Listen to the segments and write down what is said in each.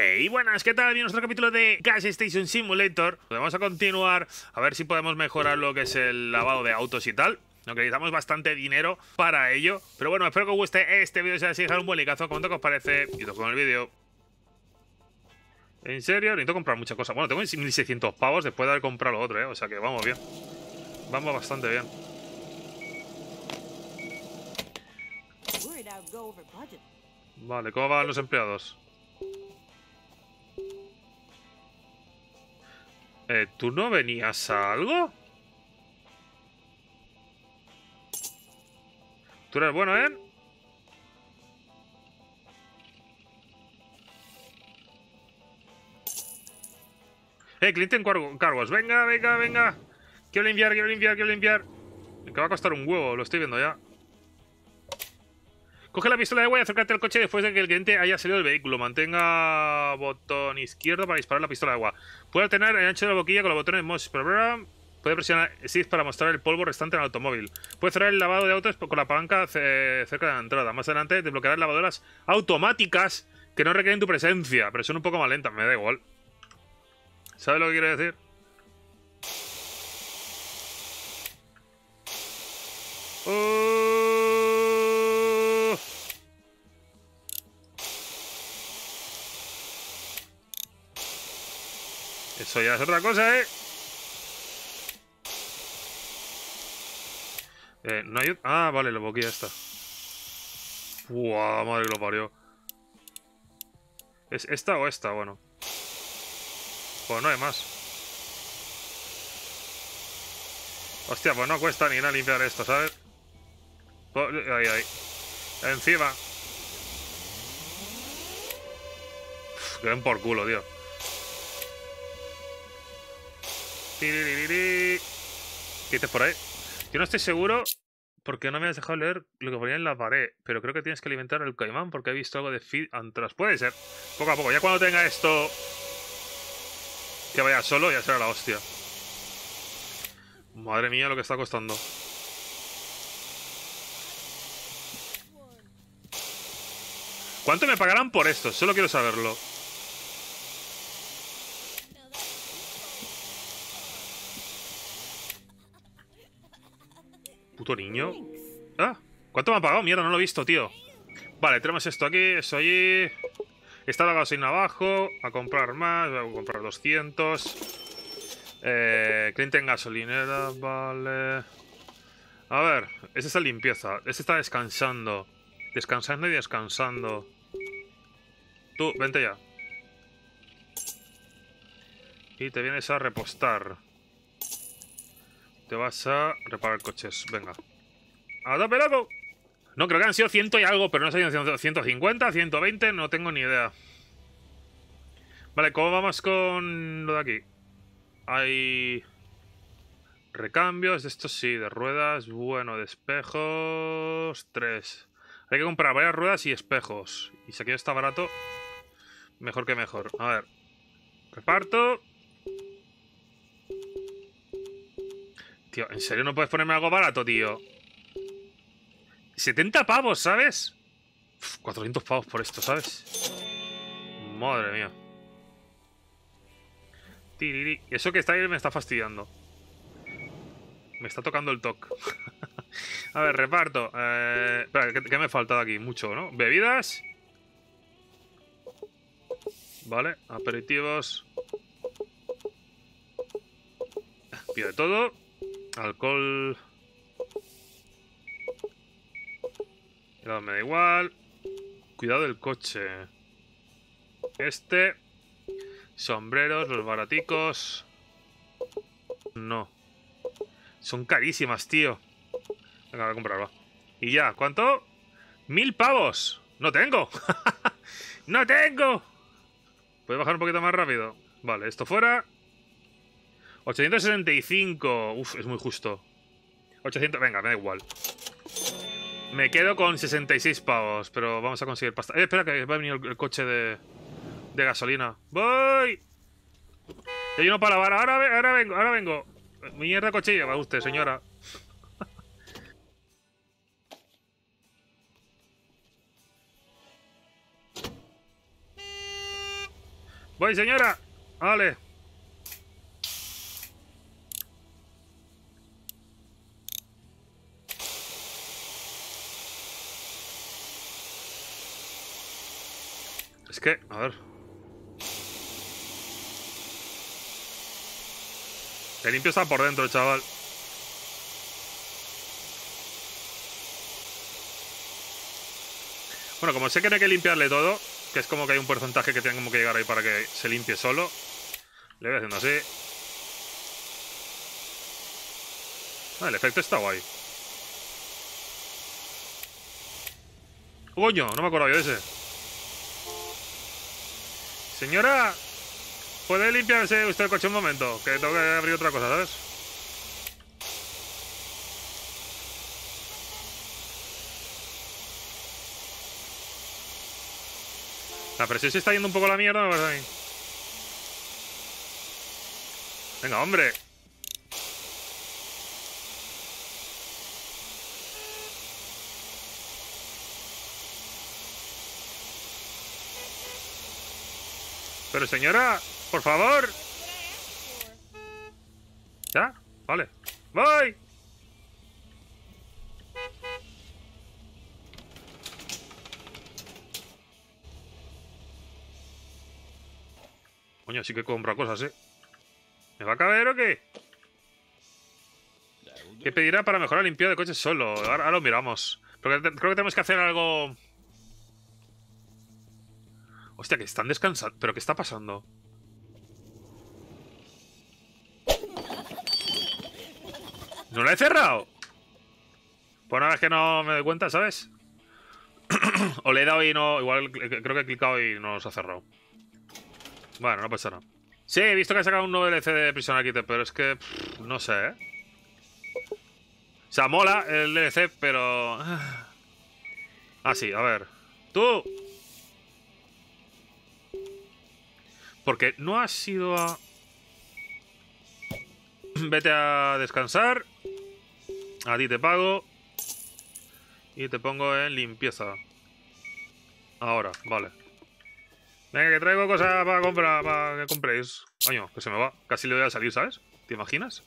Hey, buenas, ¿qué tal? Bienvenido a otro capítulo de Gas Station Simulator. Vamos a continuar a ver si podemos mejorar lo que es el lavado de autos y tal. Necesitamos bastante dinero para ello. Pero bueno, espero que os guste este vídeo. Si así, dejar un buen comenta qué os parece y os con el vídeo. ¿En serio? Necesito comprar muchas cosas. Bueno, tengo 1600 pavos después de haber comprado lo otro, ¿eh? O sea que vamos bien. Vamos bastante bien. Vale, ¿cómo van los empleados? Eh, ¿Tú no venías a algo? Tú eres bueno, ¿eh? Eh, cliente en cargos. Venga, venga, venga. Quiero limpiar, quiero limpiar, quiero limpiar. Que va a costar un huevo, lo estoy viendo ya. Coge la pistola de agua y acércate al coche después de que el cliente haya salido del vehículo. Mantenga botón izquierdo para disparar la pistola de agua. Puede tener el ancho de la boquilla con los botones MOS. Puede presionar Shift para mostrar el polvo restante en el automóvil. Puede cerrar el lavado de autos con la palanca cerca de la entrada. Más adelante desbloqueará lavadoras automáticas que no requieren tu presencia, pero son un poco más lentas, me da igual. ¿Sabes lo que quiere decir? Eso ya es otra cosa, ¿eh? Eh, no hay... Ah, vale, la boquilla está. Buah, madre que lo parió. ¿Es esta o esta? Bueno. Pues no hay más. Hostia, pues no cuesta ni nada limpiar esto, ¿sabes? Pues, ahí, ahí. Encima. que ven por culo, tío. ¿Qué dices por ahí? Yo no estoy seguro porque no me has dejado leer lo que ponía en la pared. Pero creo que tienes que alimentar el caimán porque he visto algo de feed atrás. Puede ser. Poco a poco. Ya cuando tenga esto que vaya solo, ya será la hostia. Madre mía lo que está costando. ¿Cuánto me pagarán por esto? Solo quiero saberlo. Puto niño. Ah, ¿cuánto me ha pagado? Mierda, no lo he visto, tío. Vale, tenemos esto aquí, eso allí. Está la gasolina abajo. A comprar más. Voy a comprar 200. Eh, cliente en gasolinera, vale. A ver, este está limpieza. Este está descansando. Descansando y descansando. Tú, vente ya. Y te vienes a repostar. Te vas a reparar coches. Venga. ¡A tope, loco! No, creo que han sido ciento y algo, pero no sé si 150, 120, no tengo ni idea. Vale, ¿cómo vamos con lo de aquí? Hay... Recambios, de estos sí, de ruedas, bueno, de espejos... Tres. Hay que comprar varias ruedas y espejos. Y si aquí está barato, mejor que mejor. A ver. Reparto. ¿En serio no puedes ponerme algo barato, tío? 70 pavos, ¿sabes? 400 pavos por esto, ¿sabes? Madre mía. Tiriri. Eso que está ahí me está fastidiando. Me está tocando el toque. A ver, reparto. Eh, espera, ¿qué, me ha faltado aquí? Mucho, ¿no? Bebidas. Vale, aperitivos. Pide todo. Alcohol. No, me da igual. Cuidado del coche. Este. Sombreros, los baraticos. No. Son carísimas, tío. Venga, voy a comprarlo. Y ya, ¿cuánto? ¡Mil pavos! ¡No tengo! ¡No tengo! ¿Puedo bajar un poquito más rápido? Vale, esto fuera. 865. Uf, es muy justo. 800. Venga, me da igual. Me quedo con 66 pavos, pero vamos a conseguir pasta. Eh, espera, que va a venir el, coche de, de gasolina. ¡Voy! Hay uno para lavar. Ahora, ahora vengo, ahora vengo. Mierda coche lleva usted, señora. Voy, señora. Vale. Es que, a ver. El limpio está por dentro, chaval. Bueno, como sé que hay que limpiarle todo, que es como que hay un porcentaje que tengo que llegar ahí para que se limpie solo, le voy haciendo así. Ah, el efecto está guay. ¡Coño! No me acuerdo yo de ese. Señora, ¿puede limpiarse usted el coche un momento? Que tengo que abrir otra cosa, ¿sabes? La presión se está yendo un poco a la mierda, me a. Venga, hombre. Pero señora, por favor. ¿Ya? Vale. ¡Voy! Coño, sí que compra cosas, ¿eh? ¿Me va a caber o qué? ¿Qué pedirá para mejorar el limpiado de coches solo? Ahora, lo miramos. creo que tenemos que hacer algo... Hostia, que están descansando. ¿Pero qué está pasando? ¿No la he cerrado? Pues una vez que no me doy cuenta, ¿sabes? o le he dado y no... Igual creo que he clicado y no se ha cerrado. Bueno, no pasa nada. Sí, he visto que ha sacado un nuevo DLC de Prisoner Kit, pero es que... no sé, ¿eh? O sea, mola el DLC, pero... Ah, sí, a ver. ¡Tú! Porque no has ido a... Vete a descansar. A ti te pago. Y te pongo en limpieza. Ahora, vale. Venga, que traigo cosas para comprar, para que compréis. Coño, que se me va. Casi le voy a salir, ¿sabes? ¿Te imaginas?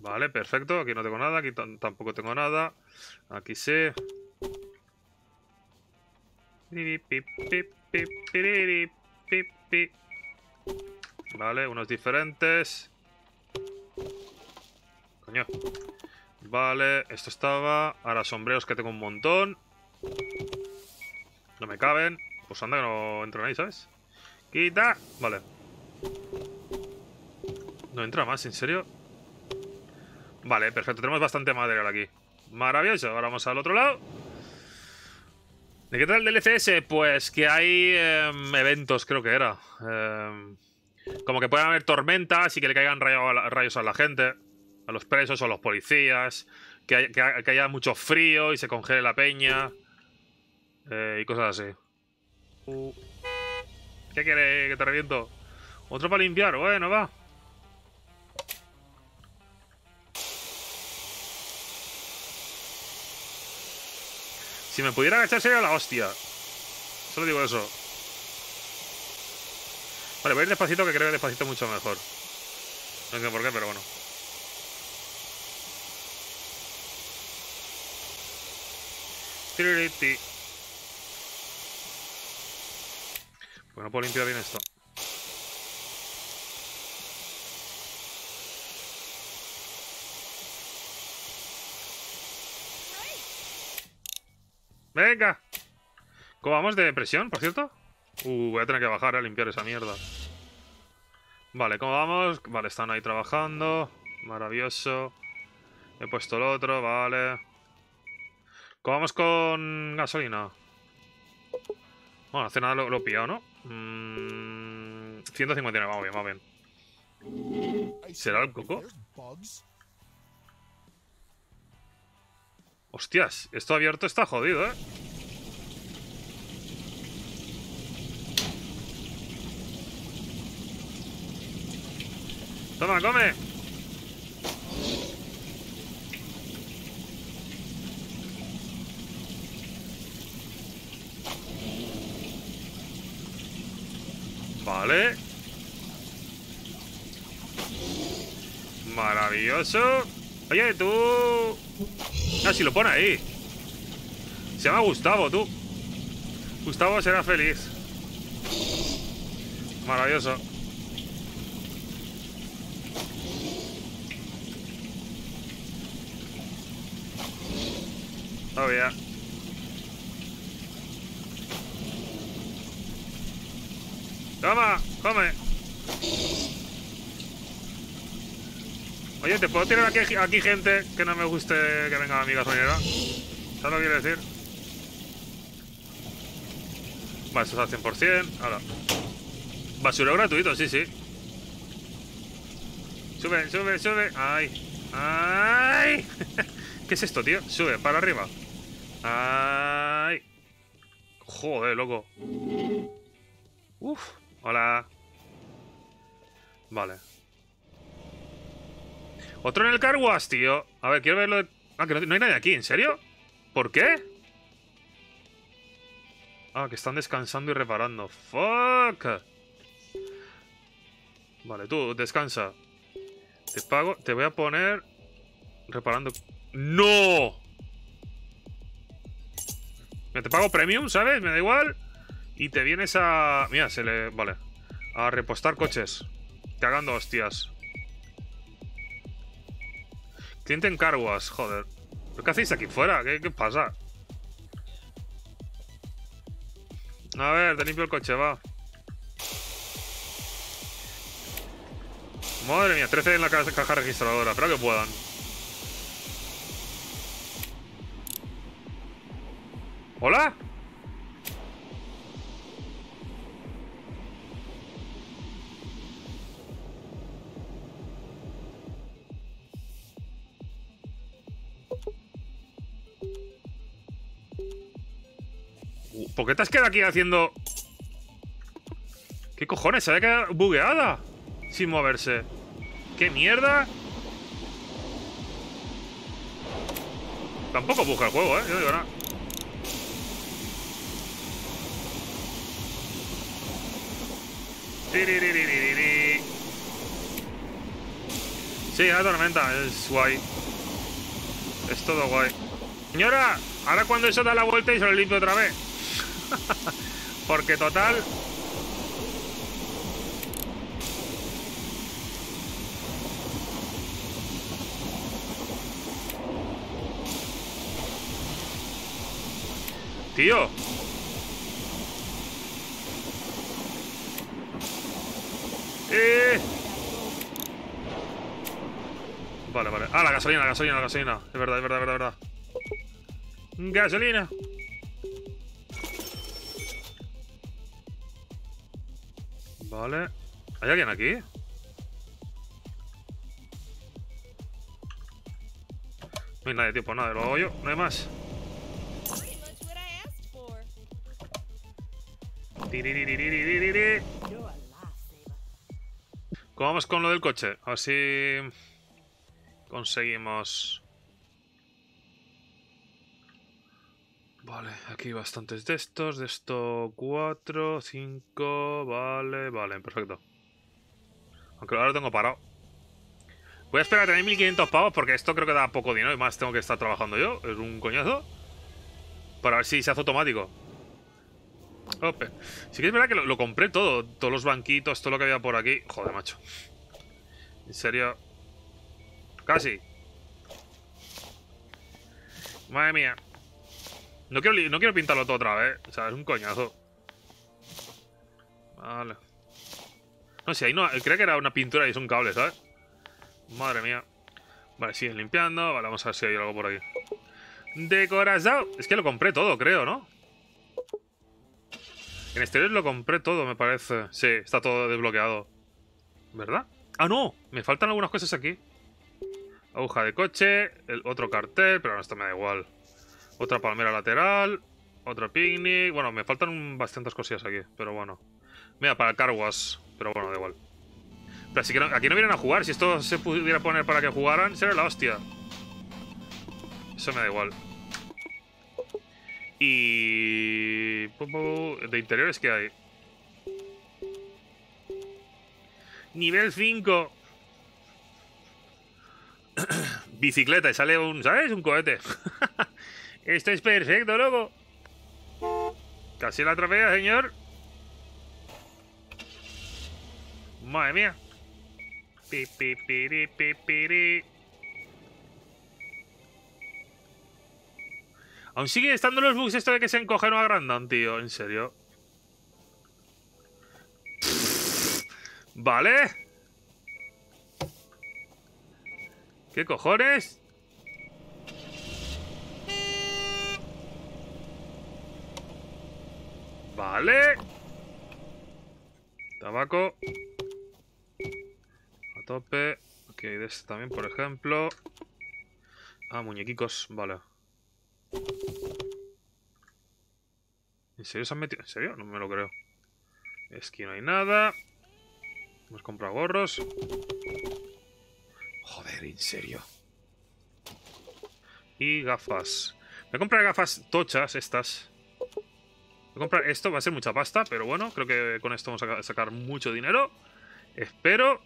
Vale, perfecto. Aquí no tengo nada. Aquí tampoco tengo nada. Aquí sí. Vale, unos diferentes. Coño. Vale, esto estaba. Ahora sombreros que tengo un montón. No me caben. Pues anda que no entran ahí, ¿sabes? ¡Quita! Vale. No entra más, ¿en serio? Vale, perfecto. Tenemos bastante material aquí. Maravilloso. Ahora vamos al otro lado. ¿De qué tal el DLCS? Pues que hay em, eventos, creo que era. Em, como que pueden haber tormentas y que le caigan rayos a la gente. A los presos o a los policías. Que, haya mucho frío y se congele la peña. Eh, y cosas así. ¿Qué quiere que te reviento? Otro para limpiar. Bueno, va. Si me pudiera agachar sería la hostia. Solo digo eso. Vale, voy a ir despacito que creo que despacito mucho mejor. No sé por qué, pero bueno. Pues no puedo limpiar bien esto. ¡Venga! ¿Cómo vamos de presión, por cierto? Uh, voy a tener que bajar a limpiar esa mierda. Vale, ¿cómo vamos? Vale, están ahí trabajando. Maravilloso. He puesto el otro, vale. ¿Cómo vamos con gasolina? Bueno, hace nada lo, he pillado, ¿no? Mm, 159, vamos bien, vamos bien. ¿Será el coco? Hostias, esto abierto está jodido, ¿eh? Toma, come. Vale. Maravilloso. Oye, tú... Ah, si lo pone ahí. Se llama Gustavo, tú. Gustavo será feliz. Maravilloso. Yeah. Toma, come. Oye, ¿te puedo tirar aquí, gente que no me guste que venga a mi gasolinera? ¿Sabes lo que decir? Vale, eso es al 100%. Ahora. Gratuito, sí, sí. Sube, sube, sube. ¡Ay! ¡Ay! ¿Qué es esto, tío? Sube, para arriba. ¡Ay! Joder, loco. Uf. Hola. Vale. Otro en el carguas, tío. A ver, quiero verlo. Ah, que no, hay nadie aquí, ¿en serio? ¿Por qué? Ah, que están descansando y reparando. ¡Fuck! Vale, tú, descansa. Te pago, te voy a poner... Reparando... ¡No! Me te pago premium, ¿sabes? Me da igual. Y te vienes a... Mira, se le... Vale. A repostar coches. Cagando hostias. Cliente en Carguas, joder. qué hacéis aquí fuera? ¿Qué, ¿Qué, pasa? A ver, te limpio el coche, va. Madre mía, 13 en la caja registradora. Espero que puedan. ¿Hola? Qué te has quedado aquí haciendo...? ¿Qué cojones? Se había quedado bugueada. Sin moverse. ¿Qué mierda? Tampoco busca el juego, ¿eh? Yo digo nada. Sí, la tormenta, es guay. Es todo guay. Señora, ahora cuando eso da la vuelta y se lo limpio otra vez. Porque total... Tío. Eh. Vale, vale. Ah, la gasolina, la gasolina, gasolina. Es verdad, es verdad, es verdad, es verdad. Gasolina. Vale. ¿Hay alguien aquí? No hay nadie, tiempo, nada, lo hago yo, no hay más. ¿Cómo vamos con lo del coche? A ver si conseguimos Vale, aquí bastantes de estos. De esto 4, 5. Vale, vale, perfecto. Aunque ahora lo tengo parado. Voy a esperar a tener 1500 pavos porque esto creo que da poco dinero y más tengo que estar trabajando yo. Es un coñazo. Para ver si se hace automático. Ope. Sí que es verdad que lo, lo, compré todo. Todos los banquitos, todo lo que había por aquí. Joder, macho. En serio. Casi. Madre mía. No quiero, no quiero pintarlo todo otra vez. O sea, es un coñazo. Vale. No sé, ahí no... Creo que era una pintura y es un cable, ¿sabes? Madre mía. Vale, siguen limpiando. Vale, vamos a ver si hay algo por aquí. Decorazado. Es que lo compré todo, creo, ¿no? En exterior lo compré todo, me parece. Sí, está todo desbloqueado. ¿Verdad? ¡Ah, no! Me faltan algunas cosas aquí. Aguja de coche, el otro cartel, pero no, esto me da igual. Otra palmera lateral. Otro picnic. Bueno, me faltan bastantes cosillas aquí, pero bueno. Mira, para carguas. Pero bueno, da igual. Pero así que aquí no vienen a jugar. Si esto se pudiera poner para que jugaran, sería la hostia. Eso me da igual. Y... De interiores, ¿qué hay? Nivel 5. Bicicleta y sale un, ¿sabes? Un cohete. Esto es perfecto, loco. Casi la atropella, señor. Madre mía. Pi. Aún sigue estando los bugs esto de que se encogen o agrandan, tío. En serio. Vale. ¿Qué cojones? Vale. Tabaco. A tope. Ok, de este también, por ejemplo. Ah, muñequicos. Vale. ¿En serio se han metido? ¿En serio? No me lo creo. Es que no hay nada. Hemos comprado gorros. Joder, en serio. Y gafas. Me comprar gafas tochas estas. Comprar esto, va a ser mucha pasta, pero bueno, creo que con esto vamos a sacar mucho dinero. Espero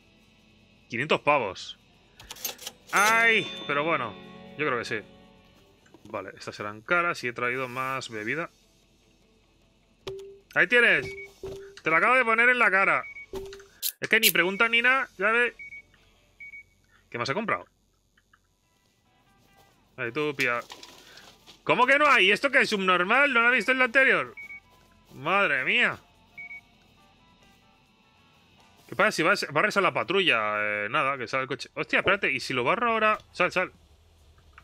500 pavos. ¡Ay! Pero bueno, yo creo que sí. Vale, estas serán caras y he traído más bebida. ¡Ahí tienes! Te lo acabo de poner en la cara. Es que ni pregunta ni nada, ya ve. ¿Qué más he comprado? Ahí tú, pía. ¿Cómo que no hay? ¿Esto qué es subnormal? ¿No lo he visto en lo anterior? Madre mía. ¿Qué pasa si barres a la patrulla? Eh, nada, que sale el coche. Hostia, espérate. ¿Y si lo barro ahora? Sal, sal.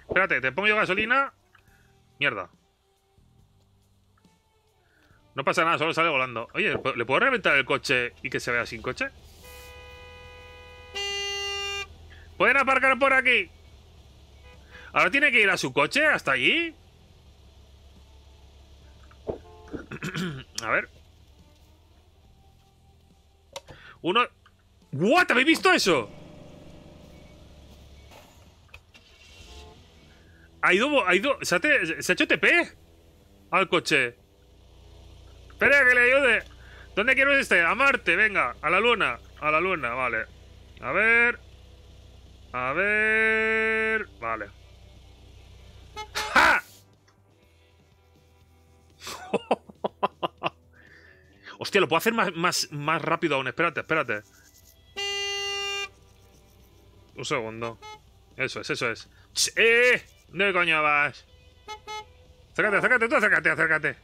Espérate, ¿te pongo yo gasolina? Mierda. No pasa nada, solo sale volando. Oye, ¿le puedo reventar el coche y que se vea sin coche? ¿Pueden aparcar por aquí? ¿Ahora tiene que ir a su coche hasta allí? A ver. Uno... ¿What? ¿Habéis visto eso? Ha ido... Ha ido... ¿Se ha, ¿Se ha hecho TP? Al coche. Espera que le ayude. ¿Dónde quiero este? A Marte, venga. A la luna. A la luna, vale. A ver. A ver. Vale. ¡Ja! Hostia, lo puedo hacer más, más, más rápido aún. Espérate, espérate. Un segundo. Eso es, eso es. ¡Eh! ¿Dónde coño vas? Acércate, acércate, tú acércate, acércate.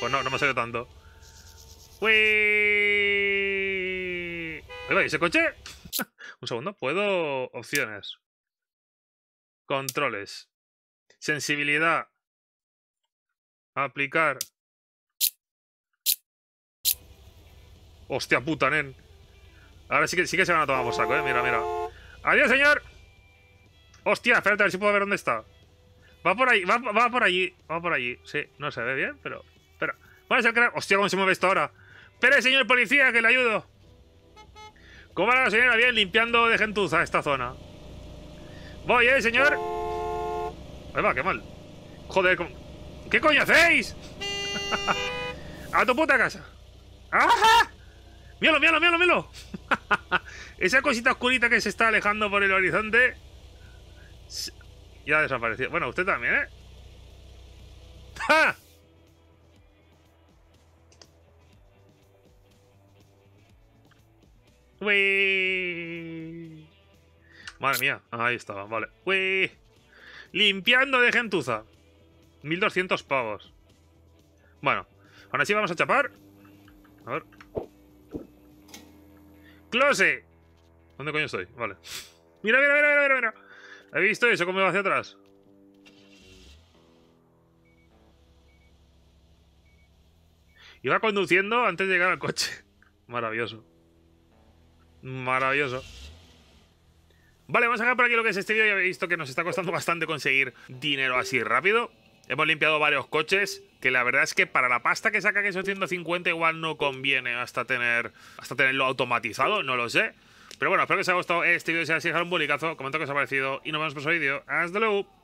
Pues no, no me ha salido tanto. ¡Uy! ¿Y ese coche? Un segundo, puedo... Opciones. Controles. Sensibilidad. Aplicar. Hostia puta, nen. Ahora sí que, sí que se van a tomar por saco, eh. Mira, mira. ¡Adiós, señor! Hostia, espérate a ver si puedo ver dónde está. Va por ahí, va, va por allí, va por allí. Sí, no se ve bien, pero Hostia, ¿cómo se mueve esto ahora? Espere, señor policía, que le ayudo. ¿Cómo va la señora? Bien, limpiando de gentuza esta zona. Voy, ¿eh, señor? Ahí va, qué mal. Joder, ¿qué coño hacéis? ¡A tu puta casa! ¡Ajá! ¡Míralo, míralo, míralo, míralo! Esa cosita oscurita que se está alejando por el horizonte... Ya ha desaparecido. Bueno, usted también, ¿eh? ¡Ja! Uy. Madre mía, ahí estaba, vale. Uy. Limpiando de gentuza. 1200 pavos. Bueno, ahora sí vamos a chapar. A ver. ¡Close! ¿Dónde coño estoy? Vale. Mira, mira, mira, mira, mira. ¿He visto eso? ¿Cómo va hacia atrás? Iba conduciendo antes de llegar al coche. Maravilloso. Maravilloso. Vale, vamos a dejar por aquí lo que es este vídeo. Ya habéis visto que nos está costando bastante conseguir dinero así rápido. Hemos limpiado varios coches, que la verdad es que para la pasta que saca que esos 150 igual no conviene hasta tener hasta tenerlo automatizado, no lo sé. Pero bueno, espero que os haya gustado este vídeo. Si os ha dejado un bolicazo, comenta que os ha parecido y nos vemos en el próximo vídeo. ¡Hasta luego!